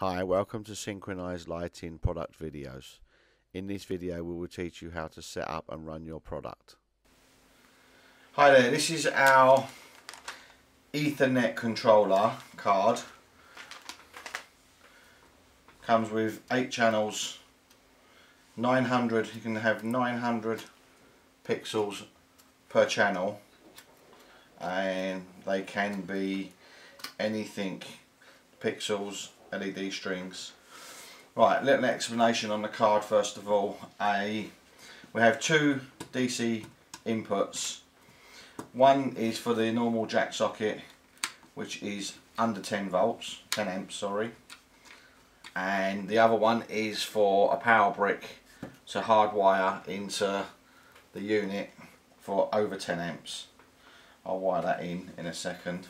Hi, welcome to Synchronized Lighting product videos. In this video we will teach you how to set up and run your product. Hi there, this is our Ethernet controller card. Comes with 8 channels, 900, you can have 900 pixels per channel and they can be anything pixels LED strings. Right little explanation on the card first of all. A we have two DC inputs. One is for the normal jack socket which is under 10 volts 10 amps sorry. And the other one is for a power brick to hardwire into the unit for over 10 amps. I'll wire that in in a second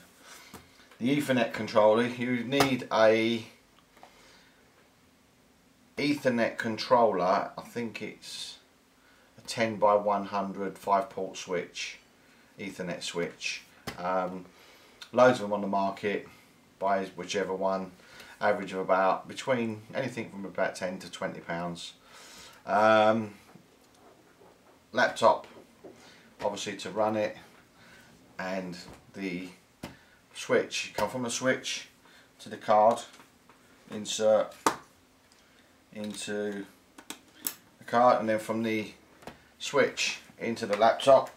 the Ethernet controller you need a Ethernet controller I think it's a 10 by 100 5 port switch Ethernet switch. Um, loads of them on the market buy whichever one average of about between anything from about 10 to 20 pounds. Um, laptop obviously to run it and the switch. Come from the switch to the card. Insert into the card and then from the switch into the laptop.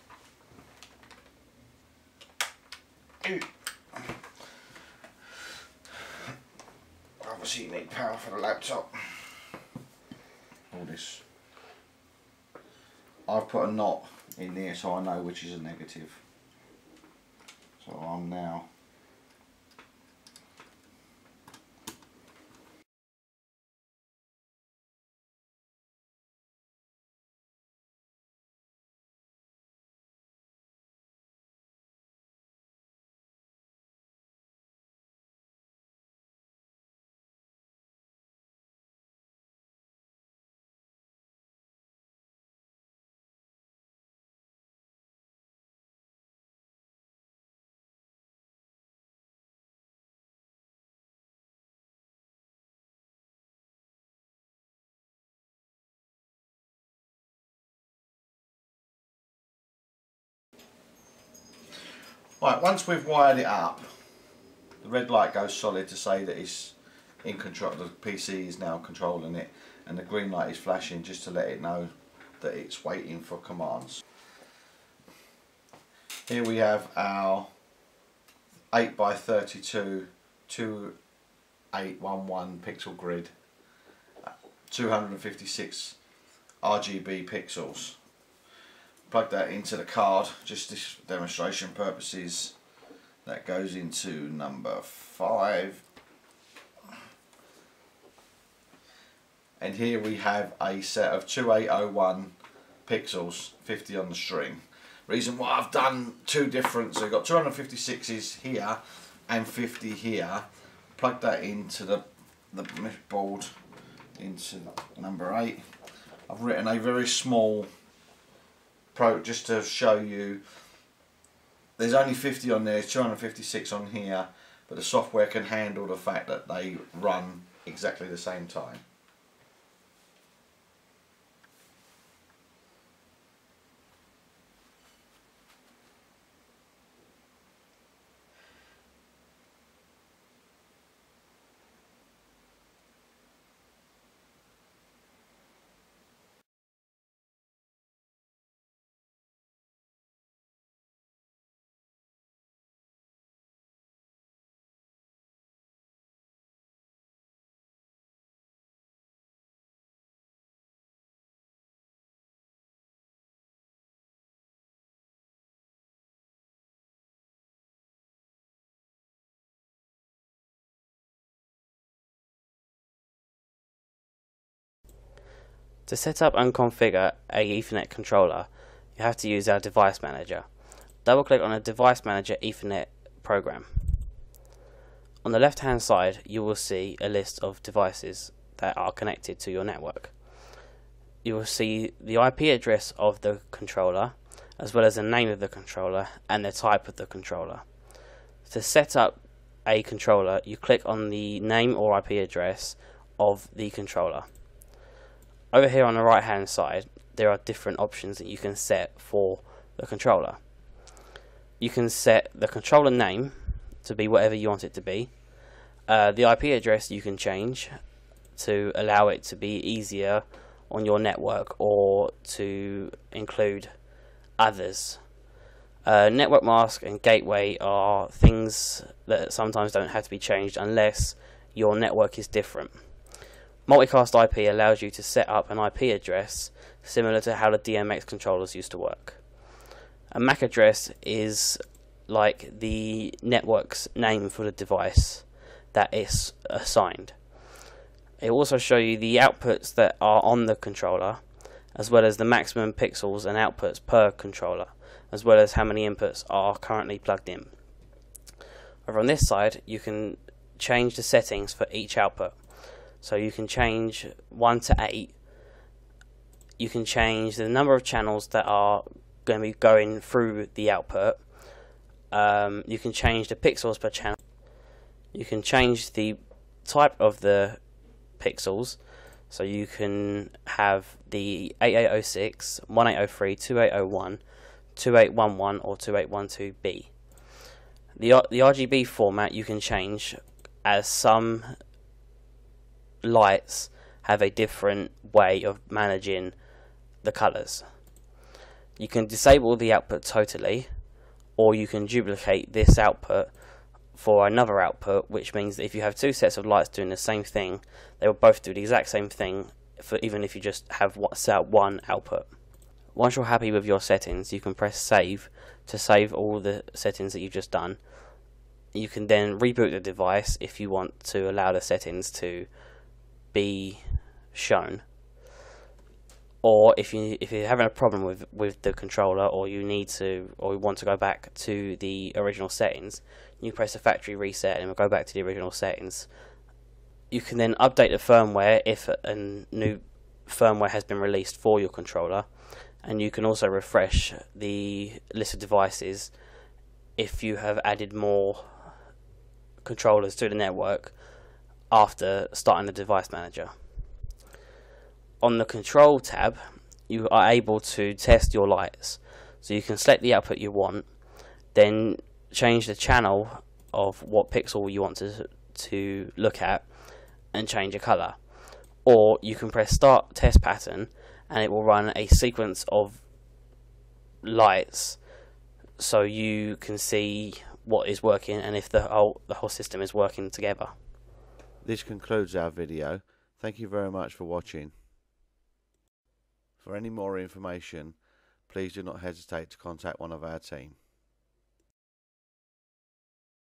Obviously you need power for the laptop. All this. I've put a knot in there so I know which is a negative. So I'm now Right, once we've wired it up, the red light goes solid to say that it's in control, the PC is now controlling it, and the green light is flashing just to let it know that it's waiting for commands. Here we have our 8 by 32 2811 pixel grid, uh, 256 RGB pixels plug that into the card. Just this demonstration purposes. That goes into number five. And here we have a set of 2801 pixels 50 on the string. Reason why I've done two different so I've got 256s here and 50 here. Plug that into the the board into number 8 I've written a very small Pro just to show you there's only 50 on there, 256 on here but the software can handle the fact that they run exactly the same time. To set up and configure a Ethernet controller, you have to use our device manager. Double click on the device manager Ethernet program. On the left hand side you will see a list of devices that are connected to your network. You will see the IP address of the controller as well as the name of the controller and the type of the controller. To set up a controller, you click on the name or IP address of the controller. Over here on the right hand side, there are different options that you can set for the controller. You can set the controller name to be whatever you want it to be. Uh, the IP address you can change to allow it to be easier on your network or to include others. Uh, network mask and gateway are things that sometimes don't have to be changed unless your network is different. Multicast IP allows you to set up an IP address similar to how the DMX controllers used to work. A MAC address is like the network's name for the device that is assigned. It will also show you the outputs that are on the controller, as well as the maximum pixels and outputs per controller, as well as how many inputs are currently plugged in. Over on this side, you can change the settings for each output. So you can change 1 to 8. You can change the number of channels that are going to be going through the output. Um, you can change the pixels per channel. You can change the type of the pixels. So you can have the 8806, 1803, 2801, 2811 or 2812B. The, the RGB format you can change as some lights have a different way of managing the colors. You can disable the output totally or you can duplicate this output for another output, which means that if you have two sets of lights doing the same thing, they will both do the exact same thing, for even if you just have set one output. Once you're happy with your settings, you can press save to save all the settings that you've just done. You can then reboot the device if you want to allow the settings to be shown. Or if you if you're having a problem with with the controller, or you need to, or you want to go back to the original settings, you press the factory reset and it will go back to the original settings. You can then update the firmware if a new firmware has been released for your controller, and you can also refresh the list of devices if you have added more controllers to the network after starting the device manager. On the control tab, you are able to test your lights. So you can select the output you want, then change the channel of what pixel you want to to look at and change a color or you can press start test pattern and it will run a sequence of lights so you can see what is working and if the whole the whole system is working together this concludes our video. Thank you very much for watching. For any more information please do not hesitate to contact one of our team